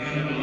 Amen.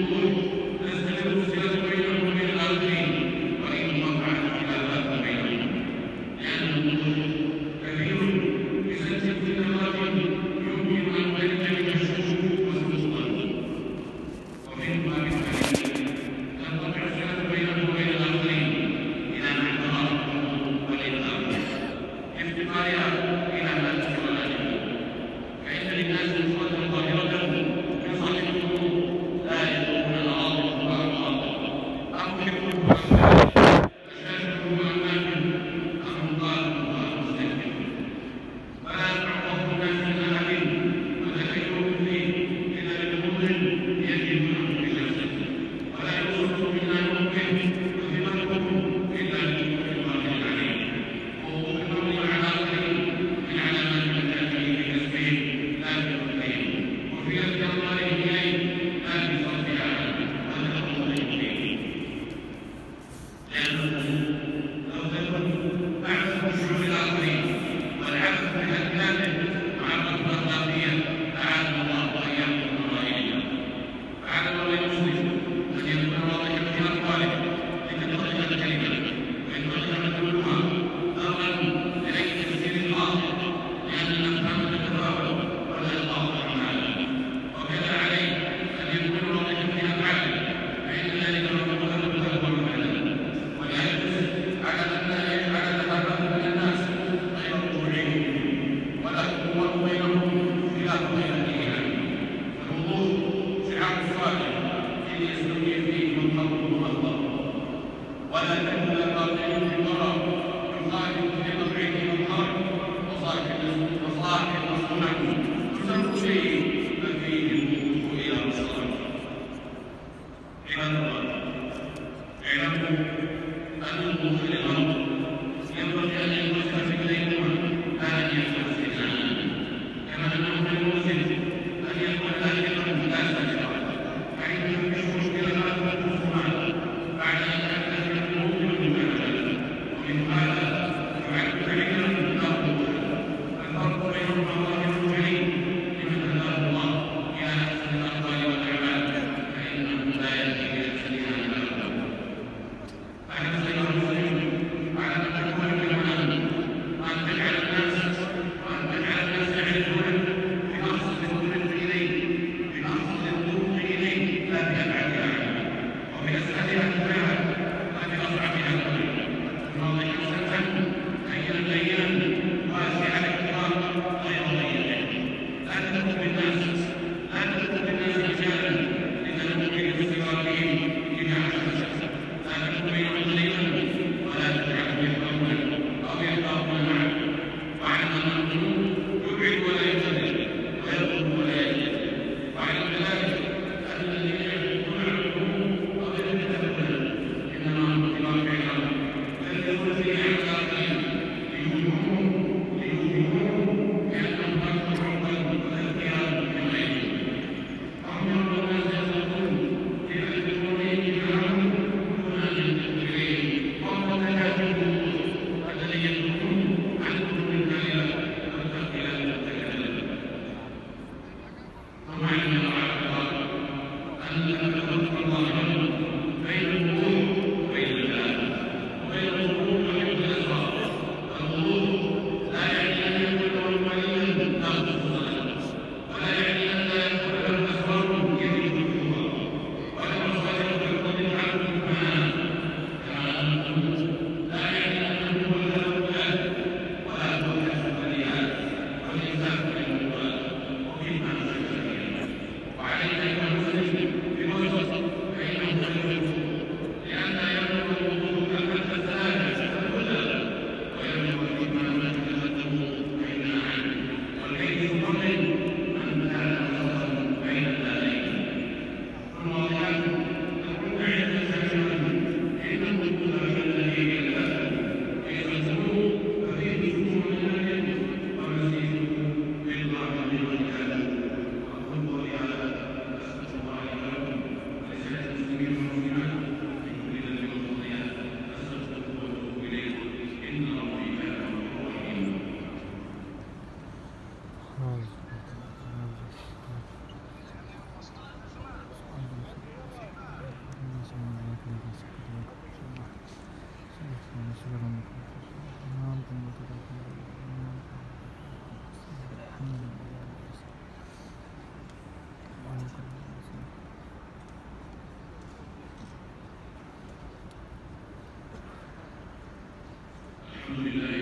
Thank you. and الحمد لله